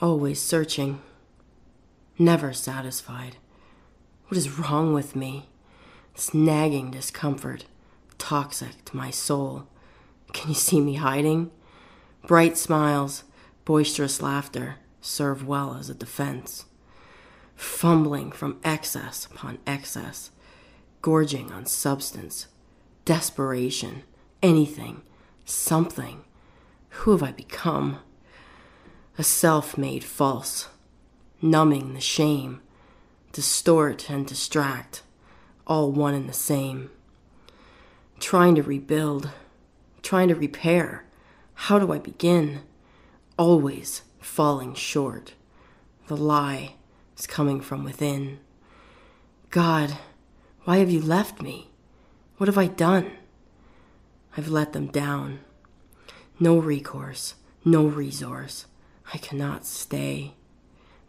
always searching, never satisfied. What is wrong with me? This nagging discomfort, toxic to my soul. Can you see me hiding? Bright smiles, boisterous laughter serve well as a defense. Fumbling from excess upon excess, gorging on substance, desperation, anything, something. Who have I become? A self made false, numbing the shame, distort and distract, all one and the same. Trying to rebuild, trying to repair. How do I begin? Always falling short. The lie is coming from within. God, why have you left me? What have I done? I've let them down. No recourse, no resource. I cannot stay.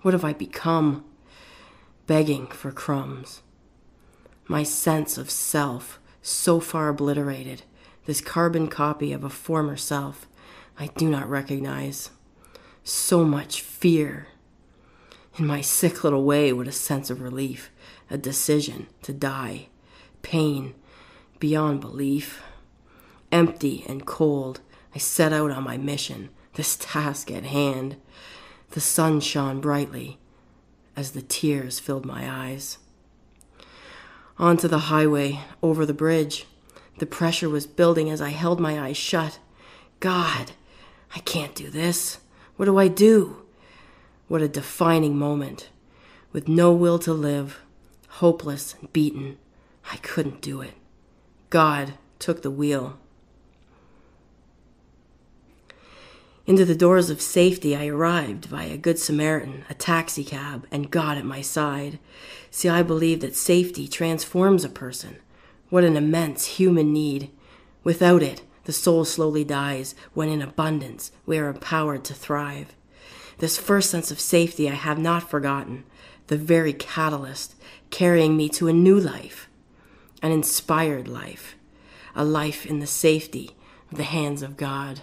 What have I become? Begging for crumbs. My sense of self so far obliterated, this carbon copy of a former self I do not recognize. So much fear. In my sick little way, what a sense of relief, a decision to die, pain beyond belief. Empty and cold, I set out on my mission, this task at hand. The sun shone brightly as the tears filled my eyes. Onto the highway, over the bridge. The pressure was building as I held my eyes shut. God, I can't do this. What do I do? What a defining moment. With no will to live, hopeless and beaten, I couldn't do it. God took the wheel. Into the doors of safety I arrived by a good Samaritan, a taxicab, and God at my side. See, I believe that safety transforms a person. What an immense human need. Without it, the soul slowly dies when in abundance we are empowered to thrive. This first sense of safety I have not forgotten, the very catalyst carrying me to a new life, an inspired life, a life in the safety of the hands of God.